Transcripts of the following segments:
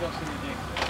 Die was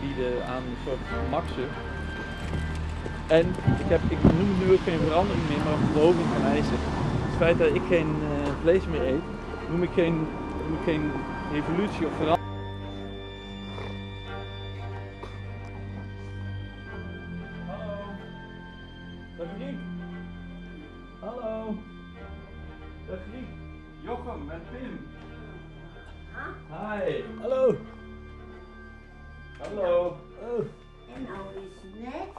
bieden aan een soort maxen. En ik, heb, ik noem nu ook geen verandering meer, maar een verhoging van eisen. Het feit dat ik geen eh, vlees meer eet, noem ik geen, noem ik geen evolutie of verandering. Hallo. Dag Riek. Hallo. Dag Riek. Jochem en Pim. Hi. Hallo. Hallo. Oh. En nou is net,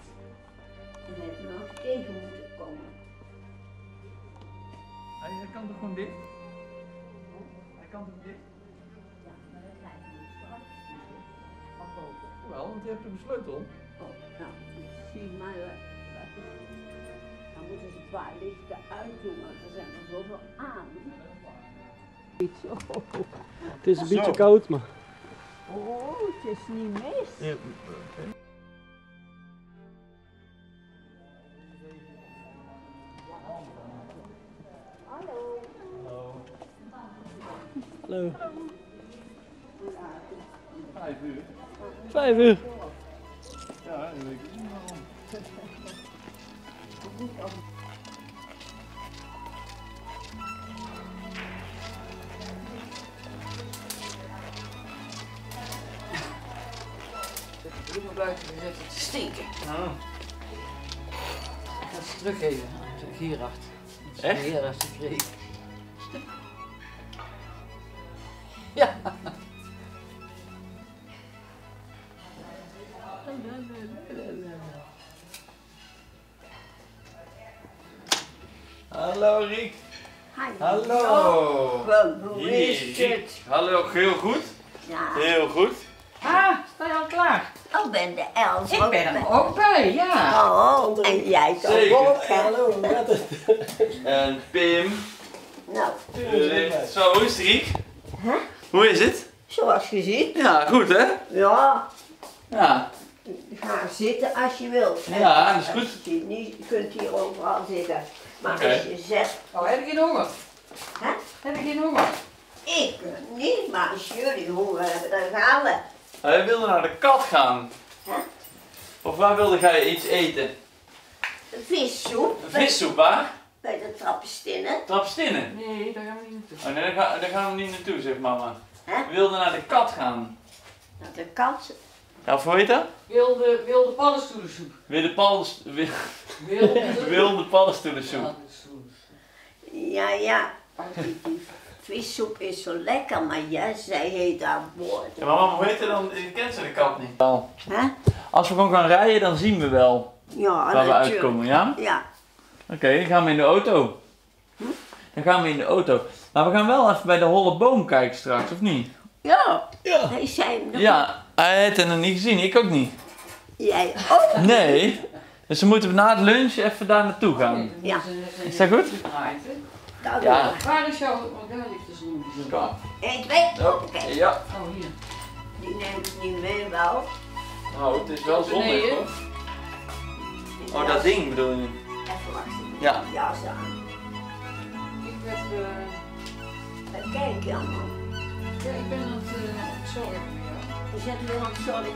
hebben nog tegen moeten komen. Hij, hij kan toch gewoon dicht? Hij kan toch dicht? Ja, maar dat lijkt me straks. Aflopen. Wel, want je hebt een sleutel. Oh, nou, ik zie maar. eh, Dan moeten ze het paar lichten uitdoen, want er zijn er zoveel aan. Het is een beetje koud, maar. Oh, het is niet mis. Hallo. Hallo. Vijf uur. Vijf uur. Ja, dat weet ik niet waarom. Bloemen buiten gezet te steken. Oh. Ik ga ze teruggeven. Dat is hier achter. Dat is Echt? Ik kreeg. Ja. Hallo Riek. Hi. Hallo. Wel, hoe is Riek. het? Hallo, heel goed. Ja. Heel goed. Ah, sta je al klaar? Oh, ben de Els Ik ook ben er bij? ook bij, ja. Oh, en jij toch Zeker. ook, hè? Hallo, hoe gaat het? En Pim. Nou, Eh, Zo, hoe is het Riek? Huh? Hoe is het? zoals je ziet. Ja, goed hè? Ja, Ja. ga zitten als je wilt. hè. Ja, dat is goed. Als Je, niet, je kunt hier overal zitten. Maar Oké. als je zegt, Oh, heb je geen honger? hè? Heb je geen honger? Ik niet, maar als jullie honger hebben, dan gaan we. Hij wilde naar de kat gaan. Hè? Of waar wilde jij iets eten? Vissoep. Een vissoep, waar? Bij de trappenstinnen. Trapstinnen. Nee, daar gaan we niet naartoe. Oh nee, daar, ga- daar gaan we niet naartoe, zegt mama. Hè? We wilden naar de kat gaan. Naar de kat. Ja, of hoe heet dat? Wilde, wilde paddenstoelensoep. Wilde, paddenst wi- Wilde, wilde paddenstoelensoep. paddenstoelen. Ja, ja. Vissoep is zo lekker, maar ja, zij heet aan boord. Ja, maar mama, hoe heet het dan? Je kent ze de kat niet. Wel. Hè? Als we gewoon gaan rijden, dan zien we wel Ja, waar we uitkomen, ja? Ja. Oké, dan gaan we in de auto. Dan gaan we in de auto. Maar we gaan wel even bij de holle boom kijken straks, of niet? Ja. Ja. Hij zei nog. Ja, hij heeft het nog niet gezien, ik ook niet. Jij ook. Nee. Dus we moeten na het lunch even daar naartoe gaan. Ja. Is dat goed? Ja. ja. Waar is jouw... Oh, daar ligt de zon. Kom. 1, 2, Oh, oké. Ja. Oh, hier. Die neemt het niet mee wel. Nou, het is wel zonnig Beneden. hoor. Oh, dat ding bedoel je? Even wachten. Ja. Jas aan. Ik werd, eh, En kijk je allemaal. ja, ik ben aan het eh, aan het zorgen. Ja. Je zet weer aan het zorgen.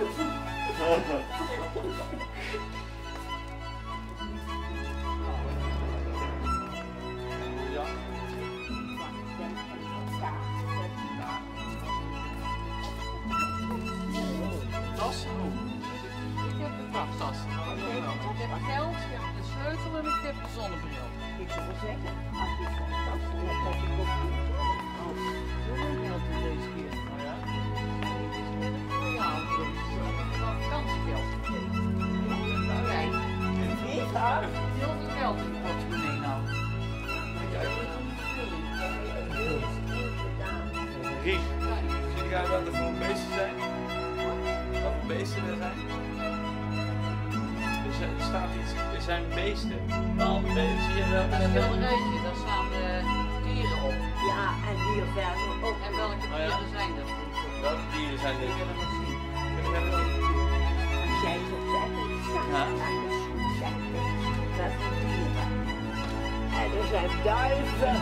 Zijn beesten. Bepaalde beesten. Zie je wel? Dat schilderijtje, daar staan de dieren op. Ja, en hier verder ook. En welke Oh ja. dieren zijn dat? Welke dieren zijn Ik dit? wil hem nog zien. Kun jij dat zien? Als jij dan het de schoen, zegt het. Dat is dieren. En er zijn duiven.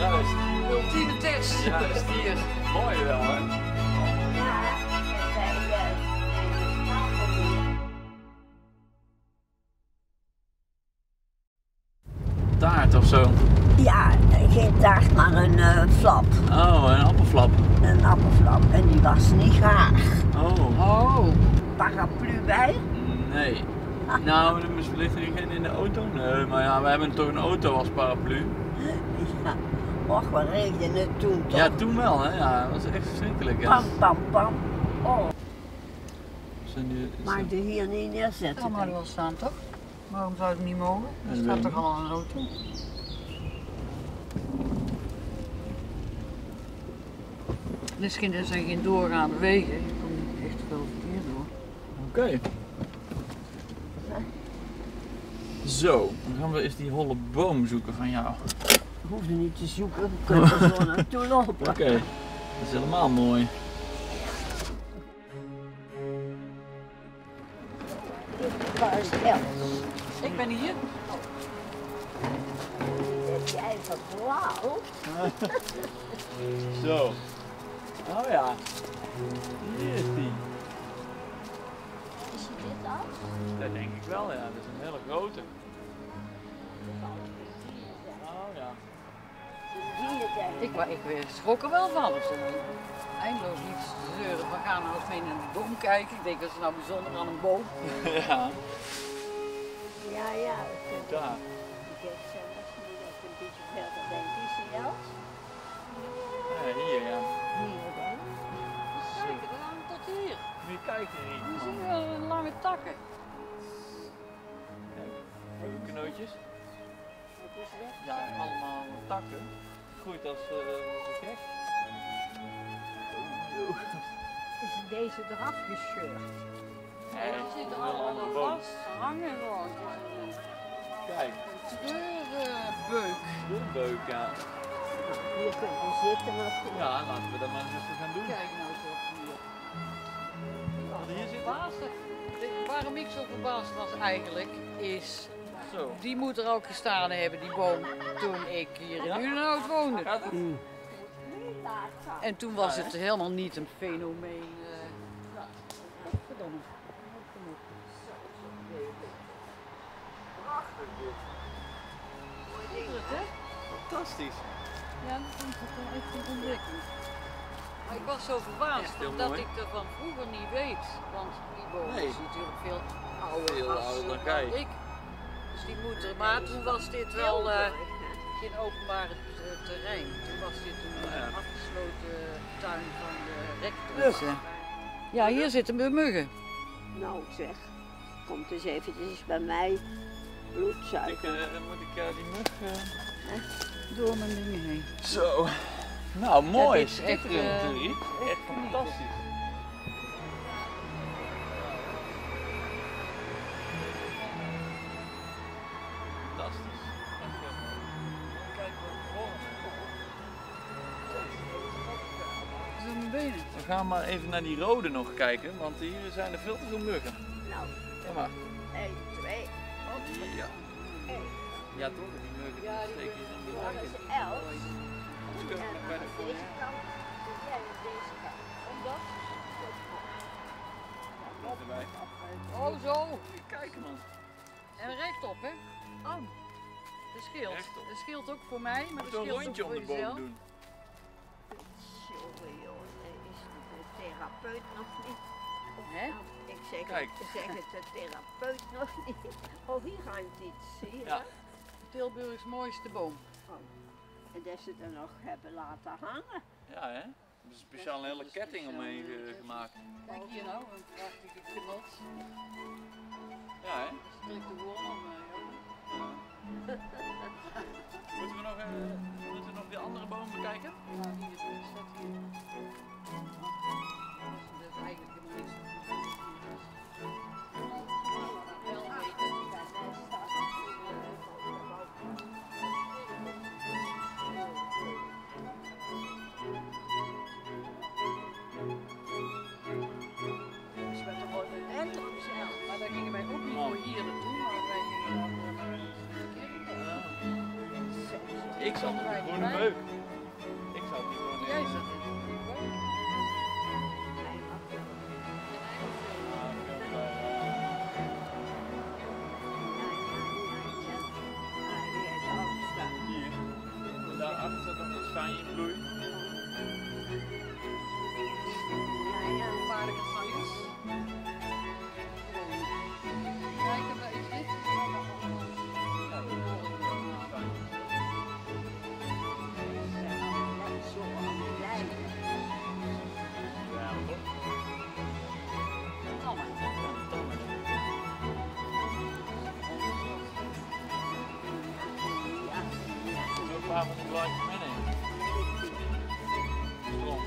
Juist, ultieme test. Juist. Hier. mooi wel hè? Taart of zo. Ja, geen taart, maar een eh, flap. Oh, een appelflap. Een appelflap. En die was niet gaar. Oh. Oh. Paraplu bij. Nee. Nou, er is- ligt er geen in de auto? Nee, maar ja, we hebben toch een auto als paraplu. Ja. Och, wat regende het toen toch? Ja, toen wel hè. Ja, dat was echt verschrikkelijk hè. Pam, pam, pam. Oh, Zijn die, is maar de hier niet neerzetten. Dat mag er wel staan toch? Waarom zou het niet mogen? Er staat toch al een auto? Er is geen- er zijn geen doorgaande wegen. Je komt niet echt veel verkeer door. Oké. Zo, dan gaan we eens die holle boom zoeken van jou. Hoefde niet te zoeken, we kunnen er zo naartoe lopen. Oké, dat is helemaal mooi. Waar is? Ik ben hier. Jij verdwaald? Zo. Oh ja. Hier is die. Is je dit al? Dat denk ik wel, ja. Dat is een hele grote. Oh ja. Zie je het Ik, ik weer schrok er wel van. Eh, eindeloos niet te zeuren. We gaan nou eens mee naar de boom kijken. Ik denk dat is nou bijzonder aan een boom. Ja, Ja, ja. dat vind ik. daar. Ik heb zelfs nu dat een beetje verder denk ik. Is die Els? Ja, hier ja. Hier dan. Kijk, we gaan tot hier. Moet je kijken, Dan Riet. zien we wel lange takken. Kijk, knootjes. Wat is dat? Ja, allemaal takken. Groeit als, eh, als een gek. Is deze eraf gescheurd? Dan zitten een heel andere allemaal vast. Hangen gewoon. Een treurbeuk. de beuk, ja. Hier kunt je zitten. Ja, laten we dat maar eens even gaan doen. Kijk nou toch hier. Wat hier zit? Verbaasd. Waarom ik zo verbaasd was eigenlijk, is Zo. die moet er ook gestaan hebben, die boom, toen ik hier in Ja? Udenhout woonde. Gaat het? En toen was het helemaal niet een fenomeen. Fantastisch. Ja, dat vond ik wel echt een ontdekking. Maar ik was zo verbaasd omdat mooi. ik er van vroeger niet weet. Want die boom Nee. is natuurlijk veel ouder Veel ouder dan ik. Dus die moet er. Maar toen was dit wel eh, geen openbaar terrein. Toen was dit een ja. afgesloten tuin van de rector. Ja, hier zitten de muggen. Nou zeg, komt eens eventjes bij mij bloed Ik, zuigen. eh, moet ik eh, die mug... eh, Door mijn dingen heen. Zo. Nou, mooi. is echt, eh, Riet. Echt echt fantastisch. Fantastisch. Echt benen. We gaan maar even naar die rode nog kijken, want hier zijn er veel te veel muggen. Nou, Kom maar. 1, 2, Hey, Ja. Ja, toch? Die muggen Ja, die steekjes in die dat muggen. is Els. Dus kunnen we bij de voor deze kant, jij aan deze kant. Omdat? erbij. Oh, zo. Kijk man. En rechtop, hè? Oh. Dat scheelt. Rechtop. Dat scheelt ook voor mij, maar dat Moet een scheelt ook rondje om voor de boom jezelf. doen. Jongen, joh, is de therapeut nog niet? Hè? Nou, ik zeg, Kijk. het, zeg het de therapeut nog niet. Oh, hier hangt iets, zie je? Ja. Tilburgs mooiste boom. En dat ze er nog hebben laten hangen. Ja hè? Er is speciaal een hele ketting omheen ge- gemaakt. Kijk hier nou, een prachtige knot. Ja hè? Dat spreekt de mij. hoor. Ja. Moeten we nog, eh, moeten we nog die andere boom bekijken? Ja, hier, dat staat hier. Dat is eigenlijk helemaal niks. Ik zat niet een beuk. Ik zat hier gewoon Jij in. zat in de boom. Hier. En daarachter dan staan je in bloei. Honderd blaadjes meenemen. Strom.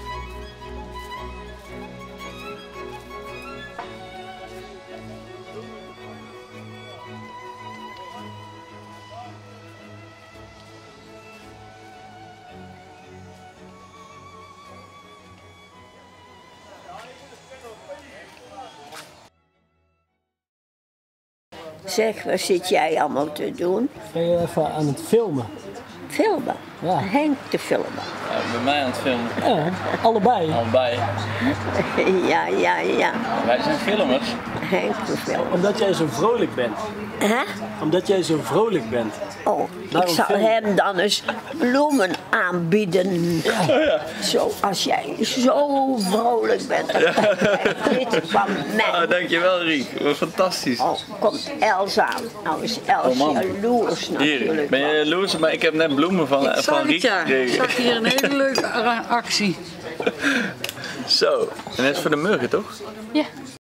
Zeg, wat zit jij allemaal te doen? Ben je even aan het filmen? Filmen. Ja. Henk te filmen. Ja, bij mij aan het filmen. Ja, allebei. Allebei. Ja, ja, ja. Wij zijn filmers. Omdat jij zo vrolijk bent. Hè? Omdat jij zo vrolijk bent. Oh, ik Daarom zal film- hem dan eens bloemen aanbieden. Zo, als jij zo vrolijk bent, dan dit van mij. Ah, dankjewel Riek. Wat fantastisch. Oh, komt Elsa. Nou is Els Oh, man. jaloers Hier, natuurlijk. ben je jaloers? Maar ik heb net bloemen van, Ik van Riek ja. Ik gekregen. zag hier een hele leuke actie. Zo, en dat is voor de muggen toch? Ja.